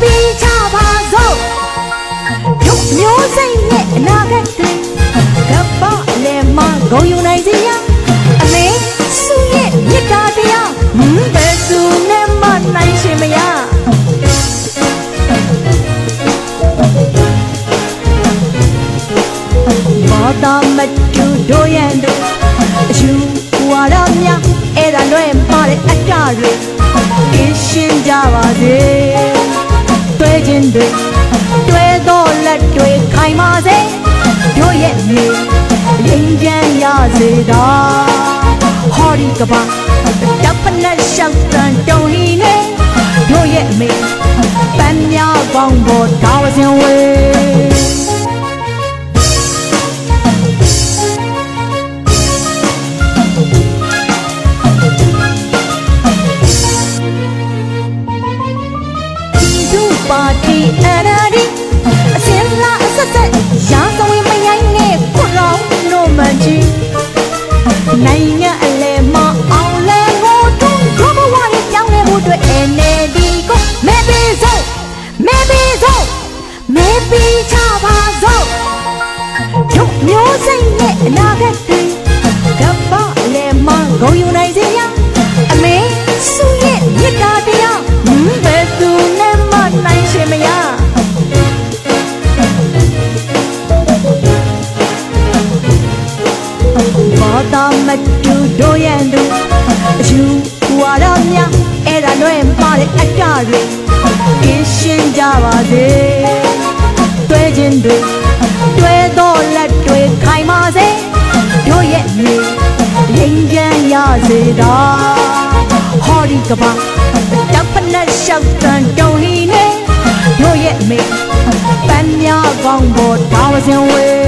မဲပေးချပါစို့တို့မျိုးစိတ်နဲ့အနာဂတ်တွေကပ္ပလည်းမဂုံယူနိုင်စေရအမေစုရဲ့မြတ်တာတရားဟမ်ဘယ်သူနဲ့မှနိုင်ရှင်မရမောတာမတူတို့ရန်တို့အယူဝါရများအဲ့ဒါလွဲပါတဲ့အတ္တတွေကင်းရှင်းကြပါစေ စေတို့ရဲ့မြေရင်ချမ်းရစေတာဟောဒီကပါတပ်ပနဲ့ရှောက်တန်တုံဟီနေတို့ရဲ့အမေပန်းများကောင်းပေါ်ဒါဝစင်ဝေးသူပါတီအရာဒီ ပေးချပါစို့တို့မျိုးစိတ်နဲ့အနာဂတ်တွေကပ္ပလည်းမဂုံယူနိုင်စေရအမေစုရဲ့မြတ်တာတရားဟမ်ဘယ်သူနဲ့မှနိုင်ရှင်မရမောတာမတူတို့ရန်တို့အယူဝါရများအဲ့ဒါလွဲပါတဲ့အတ္တတွေကင်းရှင်းကြပါစေ တွေ့ခြင်းတွေတွေ့တော့လက်တွေခိုင်ပါစေတို့ရဲ့မြေရင်ချမ်းရစေတာဟောဒီကပါတပ်ပနဲ့ရှောက်တန်တုံဟီနေတို့ရဲ့မေပန်းများကောင်းပေါ်ဒါဝစင်ဝေး